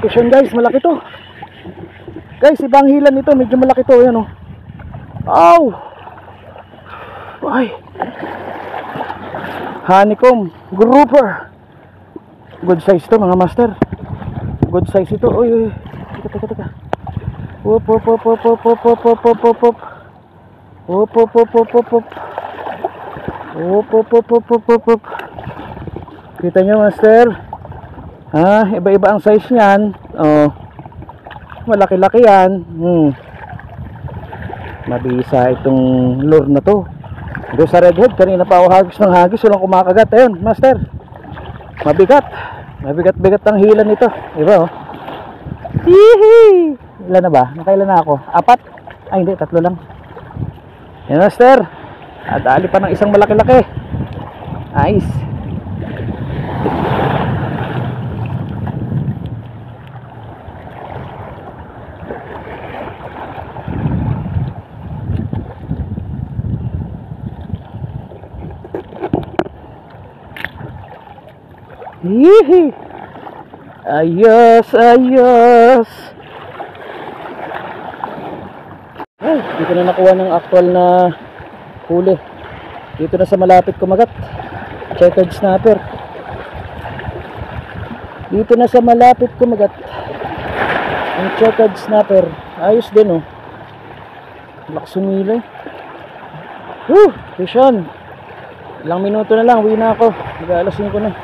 Kusyon guys, malaki to. Guys, ibang hilan nito, medyo malaki to, yan oh. Aw! Ay. Honeycomb grouper. Good size to mga master. Good size ito. Uy, uy. Teka, teka, teka. Wop, wop, wop, wop, wop, wop, wop, wop, wop, Wop, wop, wop, wop, wop, wop. Wop, wop, wop, wop, wop, wop, wop. Kita nyo master? Ha, iba-iba ang size niyan. Oh. Malaki-laki yan. Hmm. Mabisa itong lure na to. Doon sa redhead, kanina pa ako hagis ng hagis, walang kumakagat. Ayun, master. Mabigat. Mabigat-bigat ang hila nito. Diba oh? Hihi! Ilan na ba? Nakailan na ako? Apat? Ay hindi, tatlo lang. Yan master. Adali pa ng isang malaki-laki. Nice. Hihi! Ayos, ayos! Ay, dito na nakuha ng actual na huli. Dito na sa malapit kumagat. Checkered snapper. Dito na sa malapit kumagat. Ang checkered snapper. Ayos din oh. Lakas sumilay. Whew! Vision! Ilang minuto na lang, uwi na ako. Mag-aalasin ko na.